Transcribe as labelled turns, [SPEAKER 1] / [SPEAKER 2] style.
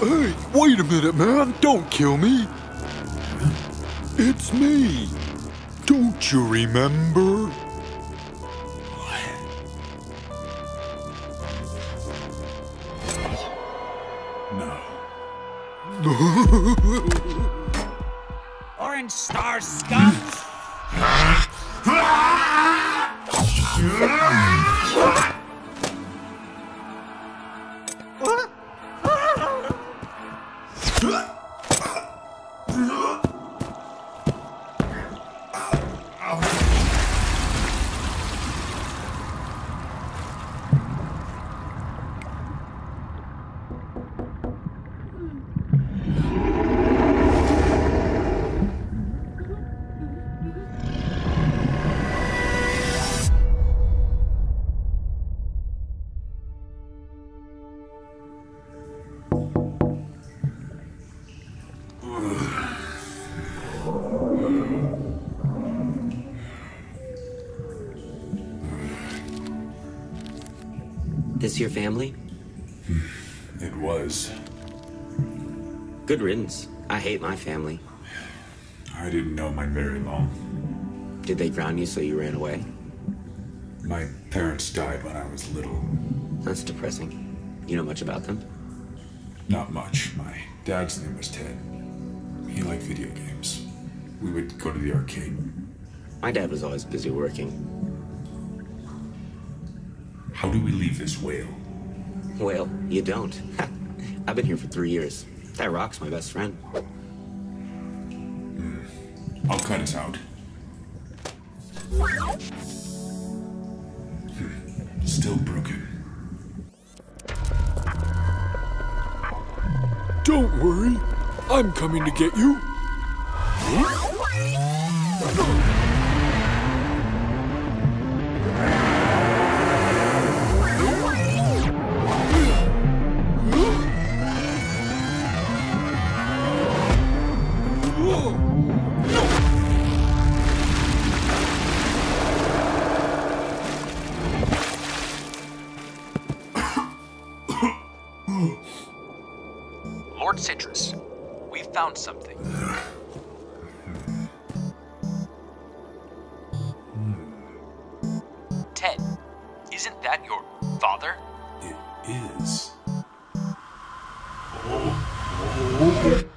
[SPEAKER 1] Hey, wait a minute, man. Don't kill me. It's me. Don't you remember? No.
[SPEAKER 2] Orange Star scum!
[SPEAKER 3] This your family?
[SPEAKER 4] Hmm, it was.
[SPEAKER 3] Good riddance. I hate my family.
[SPEAKER 4] I didn't know mine very long.
[SPEAKER 3] Did they drown you so you ran away?
[SPEAKER 4] My parents died when I was little.
[SPEAKER 3] That's depressing. You know much about them?
[SPEAKER 4] Not much. My dad's name was Ted. He liked video games. We would go to the arcade.
[SPEAKER 3] My dad was always busy working.
[SPEAKER 4] How do we leave this whale?
[SPEAKER 3] Well, you don't. I've been here for three years. That rock's my best friend.
[SPEAKER 4] I'll cut us out. Hmm. Still broken.
[SPEAKER 1] Don't worry. I'm coming to get you.
[SPEAKER 5] Lord Citrus, we've found something. Ted, isn't that your father?
[SPEAKER 4] It is. Oh. Oh. oh.